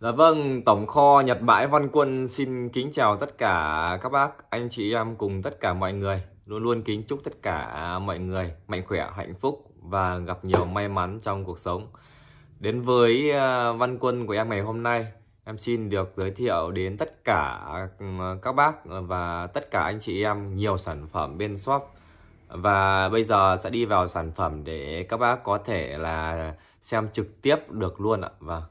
Dạ vâng, Tổng kho Nhật Bãi Văn Quân xin kính chào tất cả các bác, anh chị em cùng tất cả mọi người. Luôn luôn kính chúc tất cả mọi người mạnh khỏe, hạnh phúc và gặp nhiều may mắn trong cuộc sống. Đến với ờ, Văn Quân của em ngày hôm nay, em xin được giới thiệu đến tất cả ừ, các bác và tất cả anh chị em nhiều sản phẩm bên shop. Và bây giờ sẽ đi vào sản phẩm để các bác có thể là xem trực tiếp được luôn ạ. Vâng.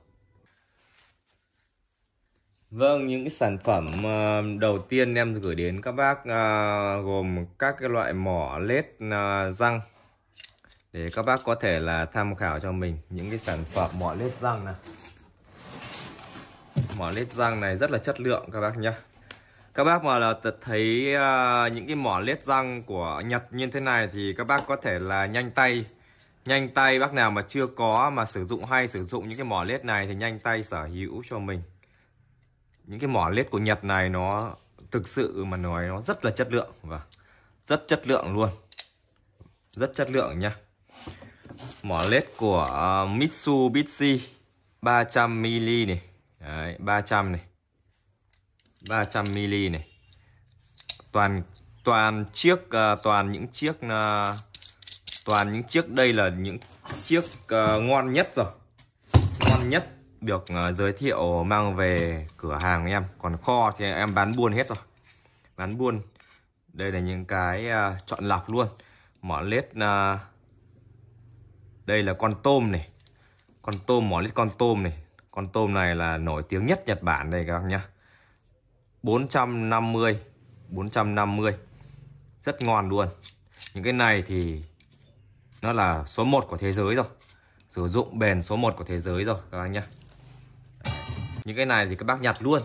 Vâng, những cái sản phẩm ờ, đầu tiên em gửi đến các bác ờ, gồm các cái loại mỏ led ờ, răng để các bác có thể là tham khảo cho mình những cái sản phẩm mỏ led răng này. Mỏ led răng này rất là chất lượng các bác nhé. Các bác mà là thấy những cái mỏ led răng của Nhật như thế này thì các bác có thể là nhanh tay nhanh tay bác nào mà chưa có mà sử dụng hay sử dụng những cái mỏ led này thì nhanh tay sở hữu cho mình những cái mỏ led của Nhật này nó thực sự mà nói nó rất là chất lượng. Và rất chất lượng luôn. Rất chất lượng nha mỏ led của ờ, Mitsubishi 300ml này. Đấy, 300 này. 300ml này. Toàn toàn chiếc ờ, toàn những chiếc ờ, toàn những chiếc đây là những chiếc ngon nhất rồi. Ngon nhất được ờ, giới thiệu mang về cửa hàng em. Còn kho thì em bán buôn hết rồi. Bán buôn. Đây là những cái ờ, chọn lọc luôn. Mỏ lết ờ, đây là con tôm này. Con tôm, mỏ lết con tôm này. Con tôm này là nổi tiếng nhất Nhật Bản đây các bác nhá. 450 450 rất ngon luôn. Những cái này thì nó là số 1 của thế giới rồi. Sử dụng bền số 1 của thế giới rồi các bác nhá những cái này thì các bác nhặt luôn.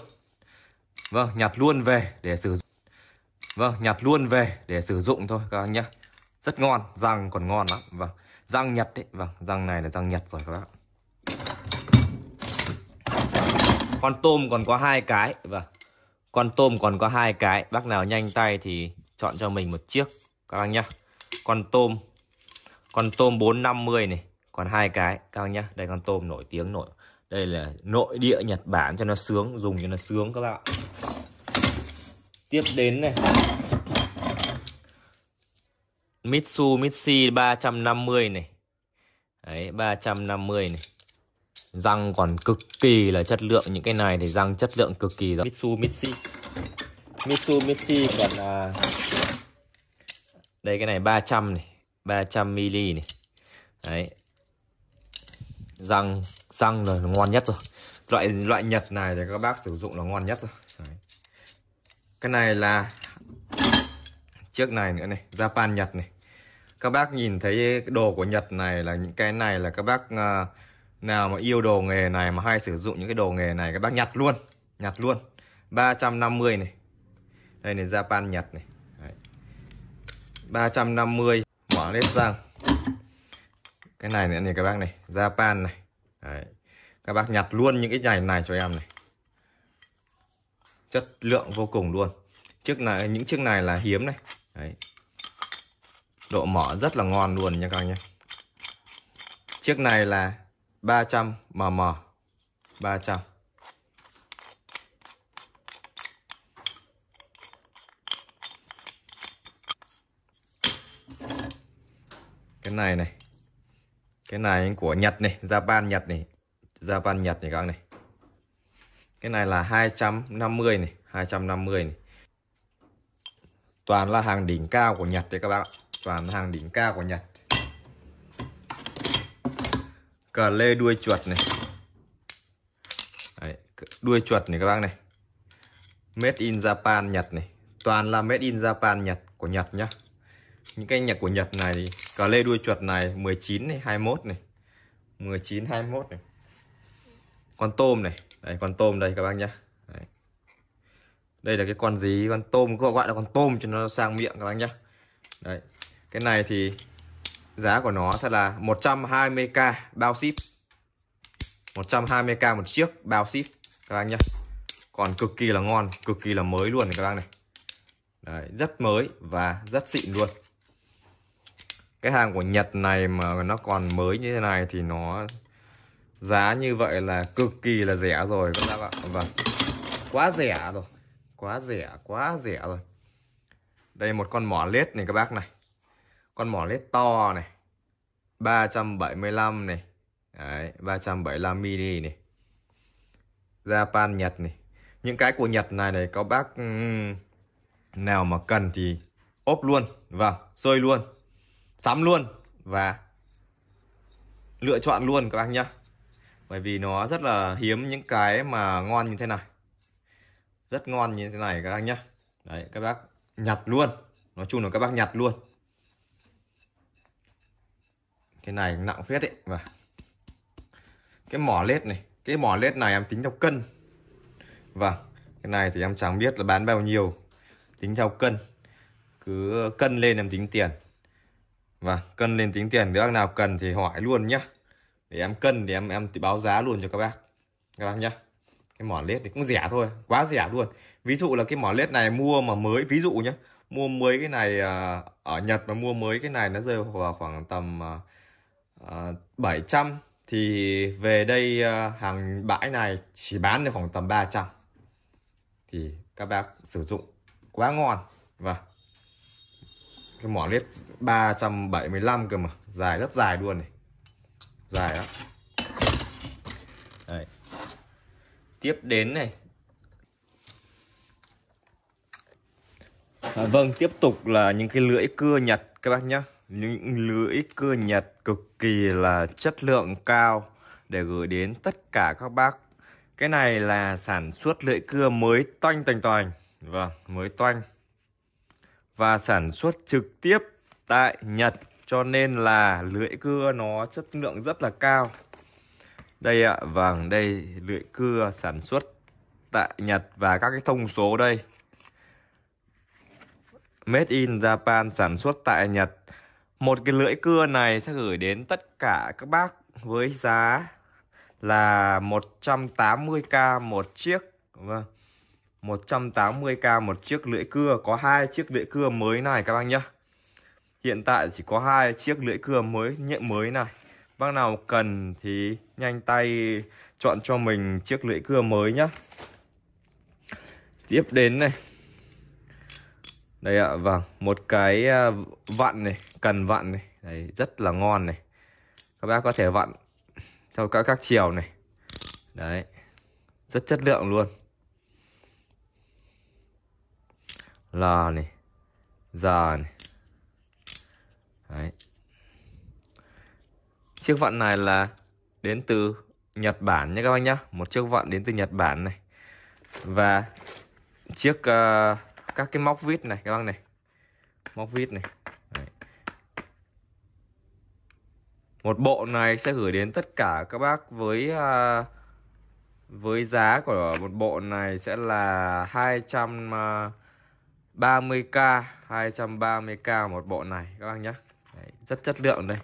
Vâng nhặt luôn về để sử dụng. Vâng nhặt luôn về để sử dụng thôi, các bác nhé. Rất ngon, răng còn ngon lắm. Vâng răng nhật đấy. Vâng răng này là răng nhật rồi, các bác. Con tôm còn có hai cái. Vâng con tôm còn có hai cái. Bác nào nhanh tay thì chọn cho mình một chiếc, các bác nhá con tôm con tôm 450 này, còn hai cái, các bác nhá đây, con tôm nổi tiếng nổi đây là nội địa Nhật Bản cho nó sướng, dùng cho nó sướng các bạn. Tiếp đến này. Mitsubishi 350 này. Đấy 350 này. Răng còn cực kỳ là chất lượng, Những cái này thì răng chất lượng cực kỳ rồi Mitsubishi. Mitsubishi còn là Đây cái này 300 này 300ml này. Đấy. Răng xăng là ngon nhất rồi. Loại loại Nhật này thì các bác sử dụng là ngon nhất rồi. Đấy. Cái này là Chiếc này nữa này, Japan Nhật này. Các bác nhìn thấy đồ của Nhật này là những cái này là các bác à, Nào mà yêu đồ nghề này mà hay sử dụng những cái đồ nghề này, Các bác nhặt luôn Nhặt luôn. 350 này. Đây này, Japan Nhật này. Đấy. 350 Mở lết răng Cái này nữa này các bác này, Japan này. Đấy. Các bác nhặt luôn những cái nhành này cho em này. Chất lượng vô cùng luôn. Chiếc này, Những chiếc này là hiếm này. Đấy. Độ mỏ rất là ngon luôn nha các anh nhé. Chiếc này là 300 mm 300 Cái này này cái này của Nhật này Japan Nhật này. Japan Nhật này các anh này. Cái này là 250 này 250 này. Toàn là hàng đỉnh cao của Nhật đấy các bạn toàn là hàng đỉnh cao của Nhật. Cờ lê đuôi chuột này. Đấy, đuôi chuột này các bác này. Made in Japan Nhật này. Toàn là made in Japan Nhật của Nhật nhá. Những cái nhạc của Nhật này thì cờ lê đuôi chuột này 19 này 21 này. 19 21 này. Con tôm này. Đây con tôm đây các bác nhá. Đây. đây là cái con gì? Con tôm có gọi là con tôm cho nó sang miệng các bác nhá. Đấy. Cái này thì giá của nó sẽ là 120k bao ship. 120k một chiếc bao ship các bác nhá. Còn cực kỳ là ngon cực kỳ là mới luôn này các bác này. Đấy, rất mới và rất xịn luôn cái hàng của Nhật này mà nó còn mới như thế này thì nó Giá như vậy là cực kỳ là rẻ rồi các bác ạ. Vâng. Quá rẻ rồi. Quá rẻ, quá rẻ rồi. Đây một con mỏ lết này các bác này. Con mỏ lết to này. 375 này. Đấy, 375 mini này. Japan Nhật này. Những cái của Nhật này này các bác Nào mà cần thì ốp luôn. Vâng, rơi luôn. Sắm luôn Và lựa chọn luôn các anh nhá. Bởi vì nó rất là hiếm những cái mà ngon như thế này. Rất ngon như thế này các anh nhá. Đấy, các bác nhặt luôn. Nói chung là các bác nhặt luôn. Cái này nặng phết đấy. Và Cái mỏ lết này Cái mỏ lết này em tính theo cân. Và Cái này thì em chẳng biết là bán bao nhiêu. Tính theo cân. Cứ cân lên em tính tiền. Vâng, cân lên tính tiền nếu bác nào cần thì hỏi luôn nhá. Để em cân thì em em báo giá luôn cho các bác. Các bác nhá. Cái mỏ lết thì cũng rẻ thôi, quá rẻ luôn. Ví dụ là cái mỏ lết này mua mà mới, ví dụ nhá, mua mới cái này à, ở Nhật mà mua mới cái này nó rơi vào khoảng tầm à, à, uh, 700 thì về đây uh, hàng bãi này chỉ bán được khoảng tầm 300 thì các bác sử dụng quá ngon và vâng cái mỏ lết 375 cơ mà. Dài rất dài luôn này. Dài lắm. Đấy. tiếp đến này. À, vâng tiếp tục là những cái lưỡi cưa nhật các bác nhé những lưỡi cưa nhật cực kỳ là chất lượng cao để gửi đến tất cả các bác. Cái này là sản xuất lưỡi cưa mới toanh toành toành. Vâng mới toanh và sản xuất trực tiếp tại Nhật cho nên là lưỡi cưa nó chất lượng rất là cao. Đây ạ, vâng, đây lưỡi cưa sản xuất tại Nhật và các cái thông số đây. Made in Japan sản xuất tại Nhật. Một cái lưỡi cưa này sẽ gửi đến tất cả các bác với giá là 180k một chiếc. Vâng. 180k một chiếc lưỡi cưa. Có hai chiếc lưỡi cưa mới này các bác nhá. Hiện tại chỉ có hai chiếc lưỡi cưa mới nhận mới này. Bác nào cần thì nhanh tay chọn cho mình chiếc lưỡi cưa mới nhá. Tiếp đến này. Đây ạ vâng một cái à, vặn này, cần vặn này. Đấy, rất là ngon này. Các bác có thể vặn theo các các chiều này. Đấy, rất chất lượng luôn. Là này. Già này. Đấy. Chiếc vận này là đến từ Nhật Bản nhé các bác nhá. Một chiếc vận đến từ Nhật Bản này. Và chiếc uh, các cái móc vít này các bác này. Móc vít này. Đấy. Một bộ này sẽ gửi đến tất cả các bác với uh, với giá của một bộ này sẽ là 200 uh, 30k 230k một bộ này các bác nhé. Đấy, rất chất lượng đây.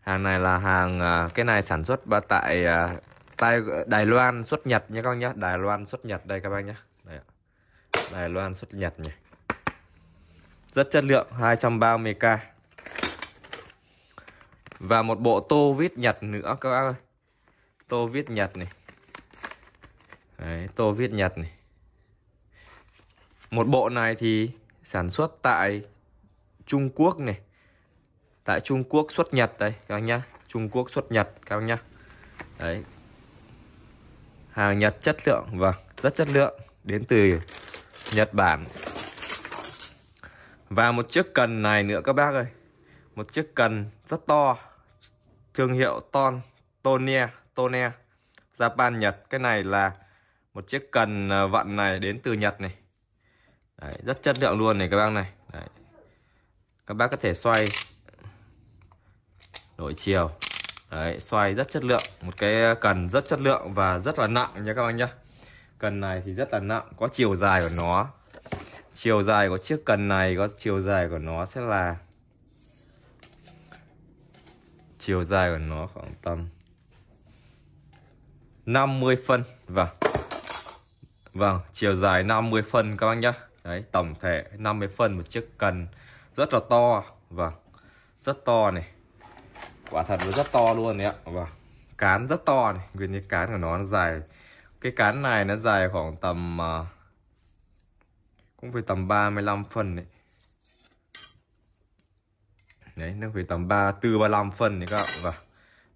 Hàng này là hàng à, cái này sản xuất tại à, tại Đài Loan xuất Nhật nhé các bác nhé. Đài Loan xuất Nhật đây các bác nhé. Đấy, Đài Loan xuất Nhật nhỉ. Rất chất lượng 230k và một bộ tô vít Nhật nữa các bác ơi. Tô vít Nhật này. Đấy, tô vít Nhật này một bộ này thì sản xuất tại Trung Quốc này. Tại Trung Quốc xuất Nhật đây các anh nhá. Trung Quốc xuất Nhật các anh nhá. Đấy. Hàng Nhật chất lượng vâng, rất chất lượng đến từ Nhật Bản. Và một chiếc cần này nữa các bác ơi. Một chiếc cần rất to. Thương hiệu Ton Tonia Tonia Japan Nhật. Cái này là một chiếc cần ờ, vận này đến từ Nhật này Đấy, rất chất lượng luôn này các bác này. Đấy. các bác có thể xoay. Đổi chiều. Đấy, xoay rất chất lượng. Một cái cần rất chất lượng và rất là nặng nha các bác nhá. cần này thì rất là nặng có chiều dài của nó. Chiều dài của chiếc cần này có chiều dài của nó sẽ là chiều dài của nó khoảng tầm 50 phân. Vâng. Vâng chiều dài 50 phân các bác nhá. Đấy, tổng thể 50 phân một chiếc cần. Rất là to. Vâng, rất to này. Quả thật nó rất to luôn đấy ạ. Vâng, cán rất to này. Nguyên cái cán của nó, nó dài. Cái cán này nó dài khoảng tầm uh, cũng phải tầm 35 phân đấy. Đấy nó phải tầm 34 35 phân đấy các bạn. Và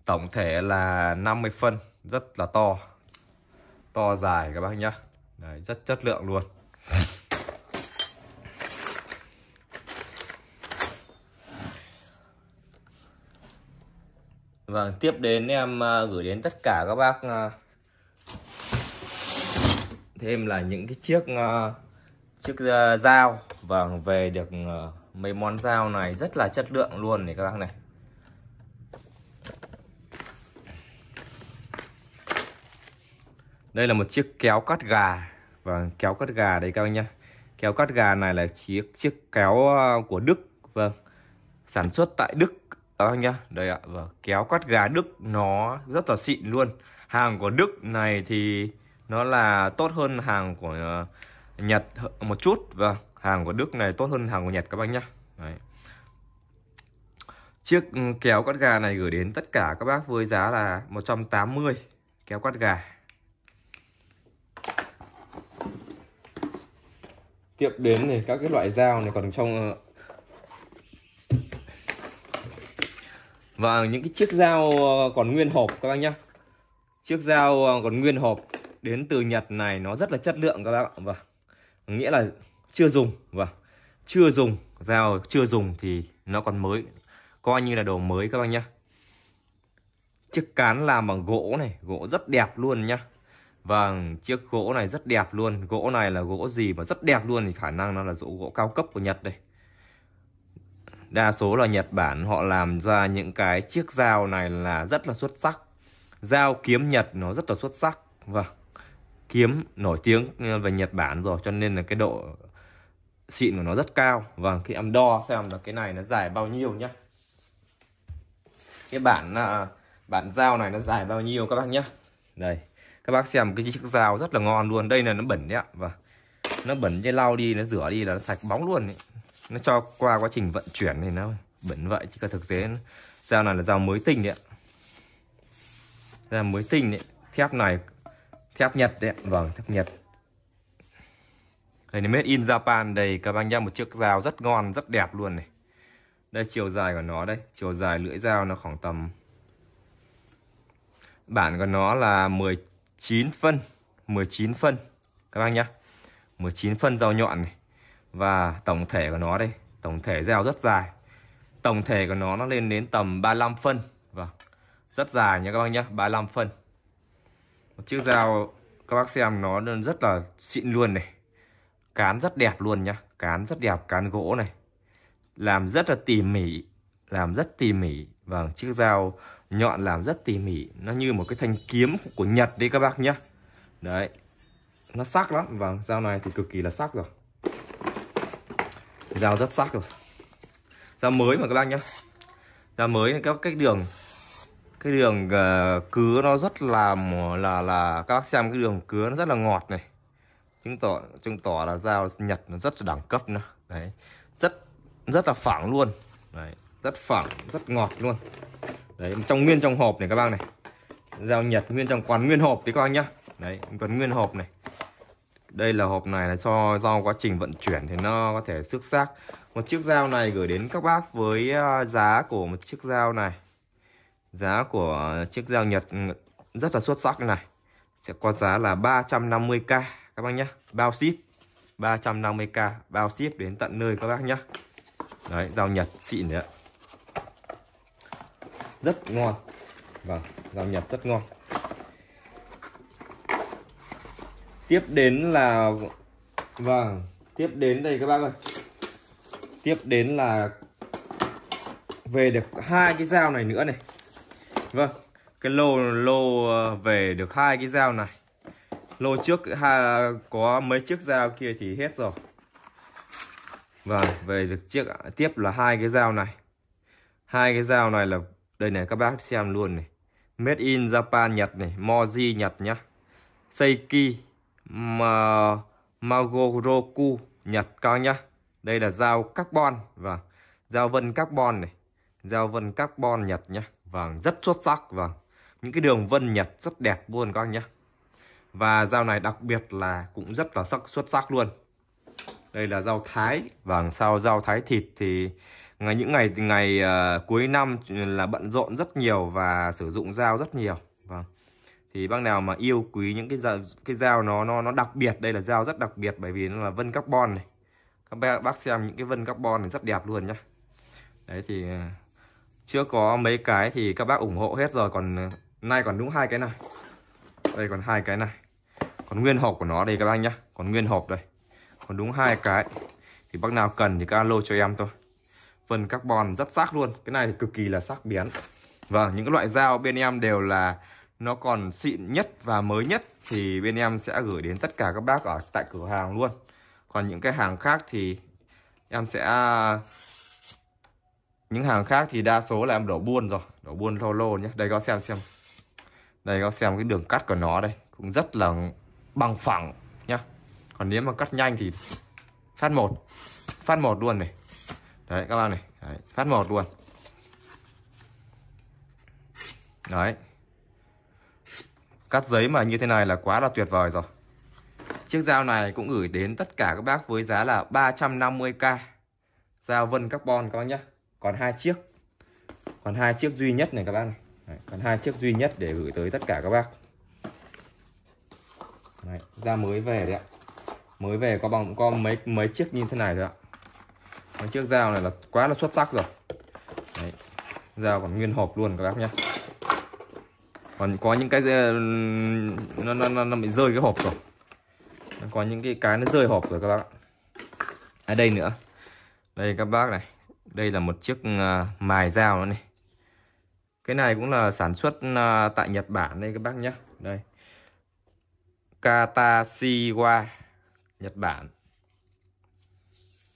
tổng thể là 50 phân rất là to. To dài các bác nhá. Đấy, rất chất lượng luôn. Vâng, tiếp đến em à, gửi đến tất cả các bác à, thêm là những cái chiếc à, chiếc dao. Vâng về được mấy món dao này rất là chất lượng luôn này các bác này. Đây là một chiếc kéo cắt gà. Và kéo cắt gà đây các bác nhá. Kéo cắt gà này là chiếc chiếc kéo của Đức. Vâng sản xuất tại Đức các bác nhá, đây ạ và kéo quát gà Đức, nó rất là xịn luôn. Hàng của Đức này thì nó là tốt hơn hàng của ờ, Nhật một chút. Và hàng của Đức này tốt hơn hàng của Nhật các bác nhá. Đấy. Chiếc ừ, kéo quát gà này gửi đến tất cả các bác với giá là 180 kéo quát gà. Tiếp đến này, các cái loại dao này còn trong ờ, Và những cái chiếc dao ờ, còn nguyên hộp các bác nhá. Chiếc dao ờ, còn nguyên hộp đến từ Nhật này nó rất là chất lượng các bác ạ. Vâng. Nghĩa là chưa dùng và vâng, chưa dùng dao chưa dùng thì nó còn mới coi như là đồ mới các bác nhá. Chiếc cán làm bằng gỗ này gỗ rất đẹp luôn nhá. Vâng, chiếc gỗ này rất đẹp luôn. Gỗ này là gỗ gì mà rất đẹp luôn Thì khả năng nó là gỗ, gỗ cao cấp của Nhật đây. Đa số là Nhật Bản, Họ làm ra những cái chiếc dao này là rất là xuất sắc. Dao kiếm Nhật nó rất là xuất sắc. Vâng kiếm nổi tiếng về Nhật Bản rồi, cho nên là cái độ xịn của nó rất cao. Vâng khi em đo xem là cái này nó dài bao nhiêu nhá. Cái bản à, bản dao này nó dài bao nhiêu các bác nhá. Đây, các bác xem cái chiếc dao rất là ngon luôn. Đây là nó bẩn đấy ạ. Và nó bẩn cái lau đi, nó rửa đi là nó sạch bóng luôn ấy nó cho qua quá trình vận chuyển thì nó bẩn vậy, chứ còn thực tế dao này là dao mới tinh đấy ạ. Dao mới tinh đấy, thép này, thép Nhật đấy vâng thép Nhật. Đây là made in Japan đây, các bạn nhá một chiếc dao rất ngon, rất đẹp luôn này. Đây, chiều dài của nó đây, chiều dài lưỡi dao nó khoảng tầm, bản của nó là 19 phân 19 phân. Các bạn nhá 19 phân dao nhọn này và tổng thể của nó đây, tổng thể dao rất dài. Tổng thể của nó nó lên đến tầm 35 phân. Vâng rất dài nha các bác nhá 35 phân. Một chiếc dao, các bác xem nó rất là xịn luôn này. Cán rất đẹp luôn nhá, cán rất đẹp, cán gỗ này. Làm rất là tỉ mỉ, làm rất tỉ mỉ. Vâng chiếc dao nhọn làm rất tỉ mỉ. Nó như một cái thanh kiếm của Nhật đấy các bác nhá. Đấy, nó sắc lắm. Vâng dao này thì cực kỳ là sắc rồi dao rất sắc rồi. Dao mới mà các bác nhá. Dao mới các cách đường. Cái đường uh, cứa nó rất là là là các bác xem cái đường cứa nó rất là ngọt này. Chứng tỏ chứng tỏ là dao nhật nó rất là đẳng cấp nữa. Đấy. Rất rất là phẳng luôn. Đấy. Rất phẳng rất ngọt luôn. Đấy trong nguyên trong hộp này các bác này. Dao nhật nguyên trong quán nguyên hộp đấy các bác nhá. Đấy còn nguyên hộp này đây là hộp này là do do quá trình vận chuyển thì nó có thể xước xác một chiếc dao này gửi đến các bác với à, giá của một chiếc dao này Giá của chiếc dao Nhật ừ, rất là xuất sắc này. Sẽ có giá là 350k các bác nhé. Bao ship 350k bao ship đến tận nơi các bác nhé. Đấy, dao Nhật xịn đấy ạ. Rất ngon. Vâng, dao Nhật rất ngon. Tiếp đến là Vâng, tiếp đến đây các bác ơi. Tiếp đến là về được hai cái dao này nữa này. Vâng, cái lô lô ờ, về được hai cái dao này. Lô trước ha, có mấy chiếc dao kia thì hết rồi. Vâng, về được chiếc tiếp là hai cái dao này. Hai cái dao này là đây này các bác xem luôn này. Made in Japan Nhật này, Moji Nhật nhá. Seiki mà Magoroku Nhật cao nhá. Đây là dao carbon vâng. và dao vân carbon này. Dao vân carbon Nhật nhá. Vâng, rất xuất sắc vâng. những cái đường vân nhật rất đẹp luôn các anh nhá. và dao này đặc biệt là cũng rất là sắc xuất sắc luôn đây là dao thái và sau dao thái thịt thì ngày những ngày ngày uh, cuối năm là bận rộn rất nhiều và sử dụng dao rất nhiều thì bác nào mà yêu quý những cái dao cái dao nó nó nó đặc biệt đây là dao rất đặc biệt bởi vì nó là vân carbon này. Các bác, bác xem những cái vân carbon này rất đẹp luôn nhá. Đấy thì à, chưa có mấy cái thì các bác ủng hộ hết rồi còn à, nay còn đúng hai cái này. Đây còn hai cái này. Còn nguyên hộp của nó đây các bác nhá. Còn nguyên hộp đây. Còn đúng hai cái. Thì bác nào cần thì các alo cho em thôi. Vân carbon rất sắc luôn. Cái này thì cực kỳ là sắc bén. Vâng những cái loại dao bên em đều là nó còn xịn nhất và mới nhất thì bên em sẽ gửi đến tất cả các bác ở tại cửa hàng luôn. Còn những cái hàng khác thì em sẽ những hàng khác thì đa số là em đổ buôn rồi đổ buôn thô lô nhé. Đây các xem xem. Đây các xem cái đường cắt của nó đây. Cũng rất là bằng phẳng nhá. Còn nếu mà cắt nhanh thì phát một phát một luôn này. Đấy các bạn này. Đấy, phát một luôn. Đấy cắt giấy mà như thế này là quá là tuyệt vời rồi. Chiếc dao này cũng gửi đến tất cả các bác với giá là 350k dao vân carbon các bác nhé còn hai chiếc. Còn hai chiếc duy nhất này các bác này. Đấy, còn hai chiếc duy nhất để gửi tới tất cả các bác. Đấy, da mới về đấy ạ. Mới về có bằng có mấy mấy chiếc như thế này rồi ạ. Cái chiếc dao này là quá là xuất sắc rồi. Đấy, dao còn nguyên hộp luôn các bác nhé còn có những cái ờ, nó nó, nó, nó bị rơi cái hộp rồi. Có những cái cái nó rơi hộp rồi các bác ạ. À đây nữa. Đây các bác này. Đây là một chiếc uh, mài dao nữa này. Cái này cũng là sản xuất uh, tại Nhật Bản đây các bác nhé đây. Katashiwa Nhật Bản.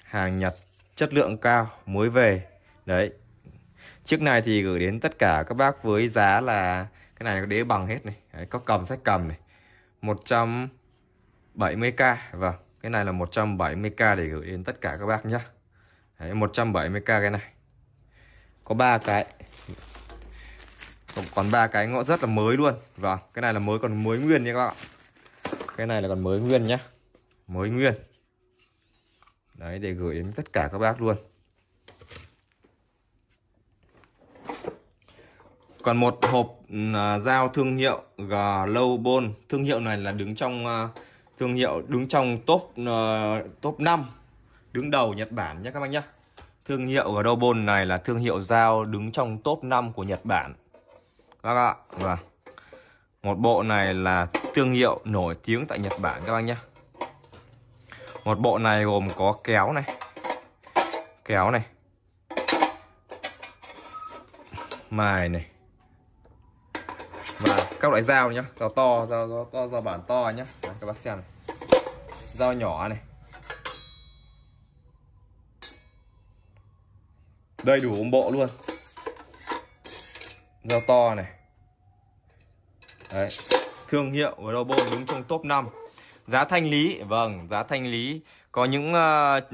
Hàng Nhật chất lượng cao mới về. Đấy. Chiếc này thì gửi đến tất cả các bác với giá là cái này nó đế bằng hết này. Đấy, có cầm sách cầm này. 170k vâng cái này là 170k để gửi đến tất cả các bác nhá. Đấy, 170k cái này. Có ba cái. Còn ba cái ngõ rất là mới luôn. Vâng cái này là mới còn mới nguyên nha các bạn. Cái này là còn mới nguyên nhá. Mới nguyên. Đấy để gửi đến tất cả các bác luôn. Còn một hộp à, dao thương hiệu Global. Thương hiệu này là đứng trong à, thương hiệu đứng trong top ờ, top 5 đứng đầu Nhật Bản nhé các bác nhé. Thương hiệu Global này là thương hiệu dao đứng trong top 5 của Nhật Bản. Các bạn và vâng. một bộ này là thương hiệu nổi tiếng tại Nhật Bản các bác nhé. Một bộ này gồm có kéo này kéo này, mài này các loại dao nhá. Dao to dao, dao to dao bản to nhá. Đấy, các bác xem này. dao nhỏ này. Đầy đủ bộ luôn. Dao to này. Đấy. thương hiệu của Robo đứng trong top 5 giá thanh lý vâng giá thanh lý. Có những uh,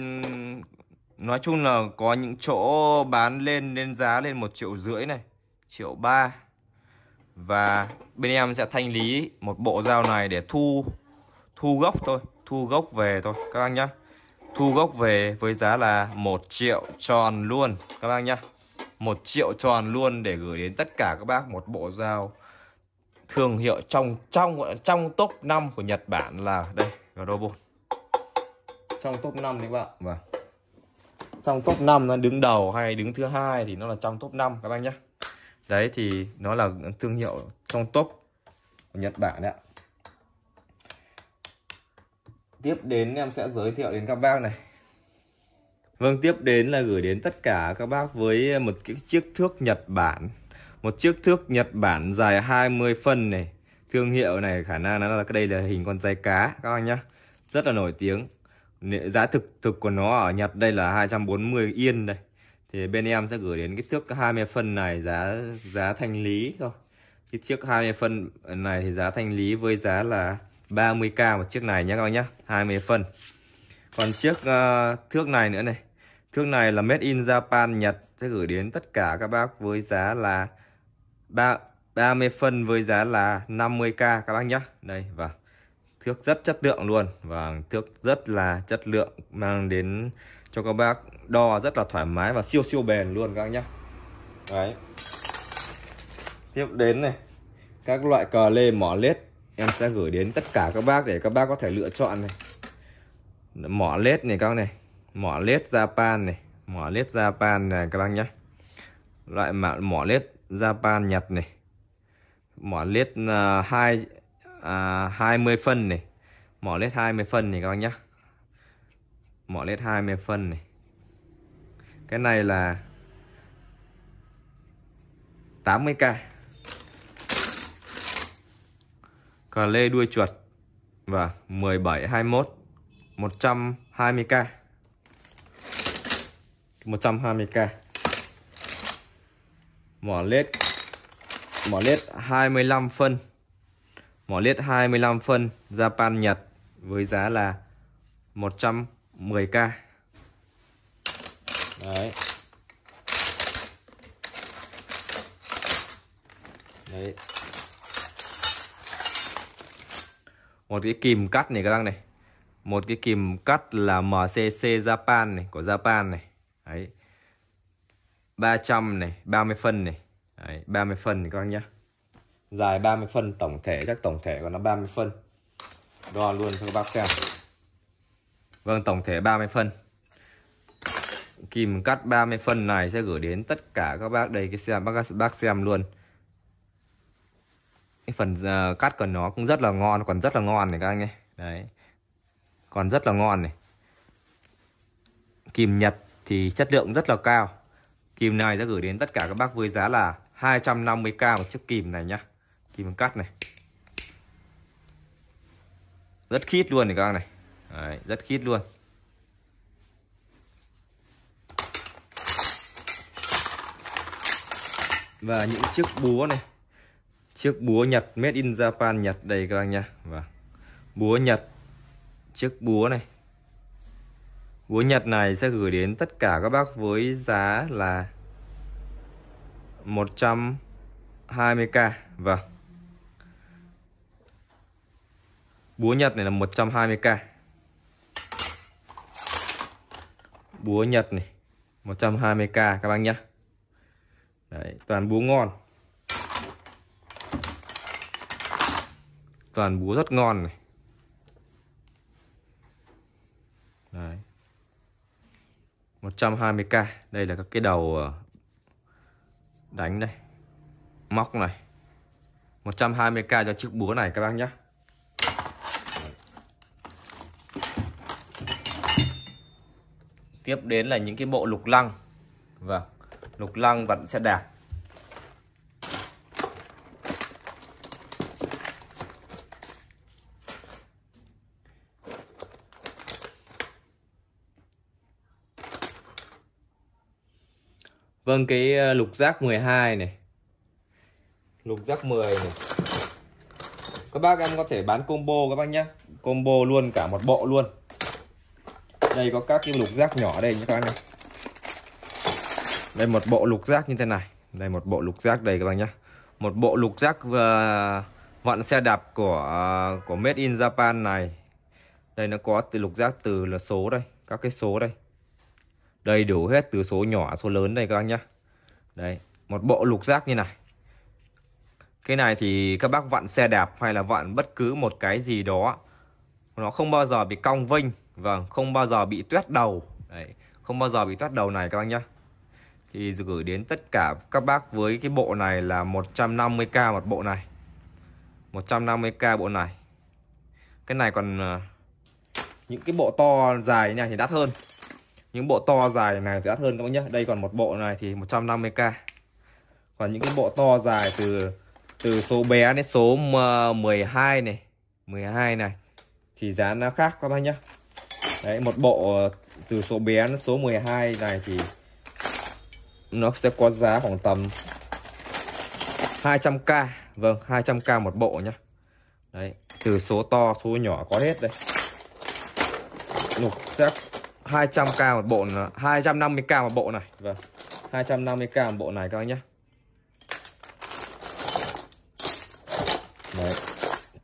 nói chung là có những chỗ bán lên lên giá lên một triệu rưỡi này. Triệu ba và bên em sẽ thanh lý một bộ dao này để thu thu gốc thôi, thu gốc về thôi, các bác nhá. Thu gốc về với giá là một triệu tròn luôn, các bác nhá. Một triệu tròn luôn để gửi đến tất cả các bác một bộ dao thương hiệu trong trong trong top 5 của Nhật Bản là đây Robot trong top 5 đấy các bạn vâng. Trong top 5 nó đứng đầu hay đứng thứ hai thì nó là trong top 5 các bác nhé đấy, thì nó là thương hiệu trong top của Nhật Bản đấy ạ. Tiếp đến em sẽ giới thiệu đến các bác này. Vâng tiếp đến là gửi đến tất cả các bác với một cái chiếc thước Nhật Bản. Một chiếc thước Nhật Bản dài 20 phân này. Thương hiệu này khả năng nó là cái đây là hình con dây cá, các bác nhá. Rất là nổi tiếng. Giá thực thực của nó ở Nhật đây là 240 yên đây thì bên em sẽ gửi đến cái thước 20 phân này giá giá thanh lý thôi. Cái chiếc 20 phân này thì giá thanh lý với giá là 30k một chiếc này nhé các bác nhé 20 phân còn chiếc uh, thước này nữa này. Thước này là made in Japan Nhật. Sẽ gửi đến tất cả các bác với giá là ba 30 phân với giá là 50k các bác nhé. Đây và thước rất chất lượng luôn. Và thước rất là chất lượng mang đến cho các bác đo rất là thoải mái và siêu siêu bền luôn các anh nhé đấy. Tiếp đến này các loại cờ lê mỏ lết. Em sẽ gửi đến tất cả các bác để các bác có thể lựa chọn này. Mỏ lết này các bác này. Mỏ lết Japan này. Mỏ lết Japan này các bác nhé loại mạ mỏ lết Japan Nhật này. Mỏ lết uh, 2 uh, 20 phân này. Mỏ lết 20 phân này các bác nhé mỏ lết 20 phân này cái này là 80k cờ lê đuôi chuột. Và 17 21 120k 120k mỏ lết. Mỏ lết 25 phân. Mỏ lết 25 phân Japan, Nhật với giá là 110k đấy. Đấy. Một cái kìm cắt này các bác này. Một cái kìm cắt là MCC Japan này của Japan này. Đấy. 300 này 30 phân này. Đấy, 30 phân này các bác nhá. Dài 30 phân tổng thể chắc tổng thể của nó 30 phân. Đo luôn cho các bác xem. Vâng tổng thể 30 phân kìm cắt 30 phân này sẽ gửi đến tất cả các bác đây cái xem bác bác xem luôn. Cái phần uh, cắt của nó cũng rất là ngon còn rất là ngon này các anh ấy. Đấy. Còn rất là ngon này. Kìm Nhật thì chất lượng rất là cao. Kìm này sẽ gửi đến tất cả các bác với giá là 250k một chiếc kìm này nhá. Kìm cắt này. Rất khít luôn này các anh này. Đấy, rất khít luôn. Và những chiếc búa này. Chiếc búa Nhật, made in Japan, Nhật đây các bác nha và búa Nhật. Chiếc búa này. Búa Nhật này sẽ gửi đến tất cả các bác với giá là 120k vâng. Búa Nhật này là 120k búa Nhật này 120k các bác nhé Đấy, toàn búa ngon. Toàn búa rất ngon này. Đấy. 120k đây là các cái đầu ờ, đánh đây. Móc này. 120k cho chiếc búa này các bác nhé tiếp đến là những cái bộ lục lăng. Vâng lục lăng vẫn sẽ đẹp Vâng cái ờ, lục giác 12 này. Lục giác 10 này. Các bác em có thể bán combo các bác nhé Combo luôn cả một bộ luôn. Đây có các cái lục giác nhỏ đây nhé các bác này đây, một bộ lục giác như thế này. Đây, một bộ lục giác đây các bác nhé. Một bộ lục giác ờ, và vặn xe đạp của của Made in Japan này. Đây, nó có từ lục giác từ là số đây, Các cái số đây. Đầy đủ hết từ số nhỏ, số lớn đây các bác nhá đây, một bộ lục giác như này. Cái này thì các bác vặn xe đạp hay là vặn bất cứ một cái gì đó, nó không bao giờ bị cong vinh vâng không bao giờ bị tuét đầu. Đấy, không bao giờ bị tuét đầu này các bác nhá thì gửi đến tất cả các bác với cái bộ này là 150k một bộ này. 150k bộ này. Cái này còn ờ, những cái bộ to dài này thì đắt hơn. Những bộ to dài này thì đắt hơn các bác nhé đây còn một bộ này thì 150k còn những cái bộ to dài từ từ số bé đến số 12 này 12 này, thì giá nó khác các bác nhé đấy, một bộ ờ, từ số bé đến số 12 này thì nó sẽ có giá khoảng tầm 200k vâng 200k một bộ nhá. Đấy, từ số to, số nhỏ có hết đây. Lục sẽ 200k một bộ 250k một bộ này. Vâng 250k một bộ này các bác nhé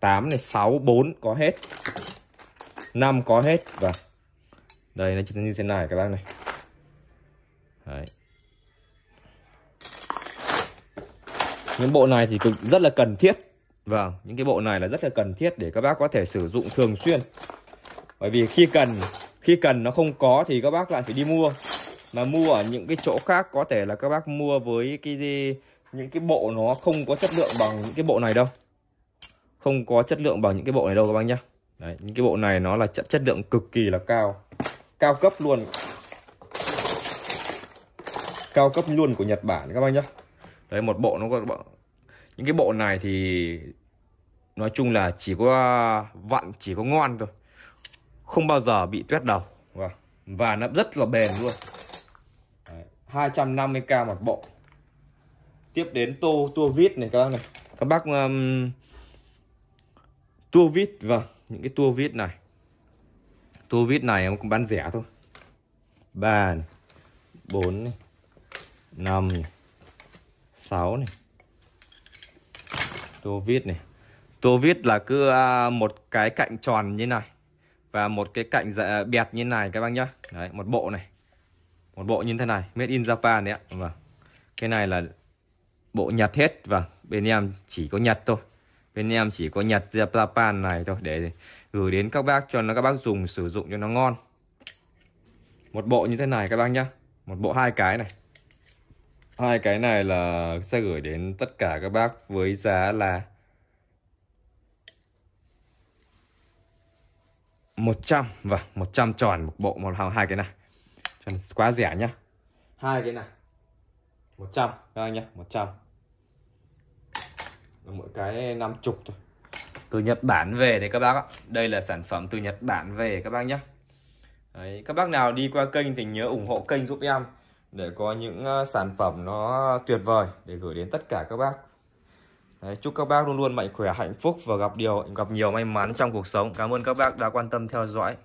8 này 6 4 có hết. 5 có hết và đây, nó như thế này các bác này. Đấy. Những bộ này thì cực rất là cần thiết. Vâng những cái bộ này là rất là cần thiết để các bác có thể sử dụng thường xuyên. Bởi vì khi cần khi cần nó không có thì các bác lại phải đi mua. Mà mua ở những cái chỗ khác có thể là các bác mua với cái gì những cái bộ nó không có chất lượng bằng những cái bộ này đâu. Không có chất lượng bằng những cái bộ này đâu các bác nhá. Đấy, những cái bộ này nó là chất chất lượng cực kỳ là cao. Cao cấp luôn. Cao cấp luôn của Nhật Bản các bác nhá đấy một bộ nó có những cái bộ này thì nói chung là chỉ có à, vặn chỉ có ngon thôi. Không bao giờ bị tuyết đầu. Và, và nó rất là bền luôn. Đấy, 250k một bộ. Tiếp đến tô tua vít này các bác này. Các bác um, tua vít và những cái tua vít này. Tua vít này em cũng bán rẻ thôi. Ba bốn này năm này. 6 này. Tô vít này. Tô vít là cứ à, một cái cạnh tròn như này và một cái cạnh dạ, bẹt như này các bác nhá. Đấy một bộ này. Một bộ như thế này made in Japan đấy ạ. Vâng. Cái này là bộ Nhật hết. Và vâng. bên em chỉ có Nhật thôi. Bên em chỉ có Nhật Japan này thôi. Để gửi đến các bác cho nó các bác dùng sử dụng cho nó ngon. Một bộ như thế này các bác nhá. Một bộ hai cái này hai cái này là sẽ gửi đến tất cả các bác với giá là 100 và 100 tròn một bộ một hai cái này. Quá rẻ nhá. Hai cái này. 100 các anh nhá 100 Là mỗi cái 50 thôi. Từ Nhật Bản về đấy các bác ạ. Đây là sản phẩm từ Nhật Bản về các bác nhá. đấy, các bác nào đi qua kênh thì nhớ ủng hộ kênh giúp em để có những ờ, sản phẩm nó tuyệt vời để gửi đến tất cả các bác. Đấy, chúc các bác luôn luôn mạnh khỏe hạnh phúc và gặp điều gặp nhiều may mắn trong cuộc sống. Cảm ơn các bác đã quan tâm theo dõi.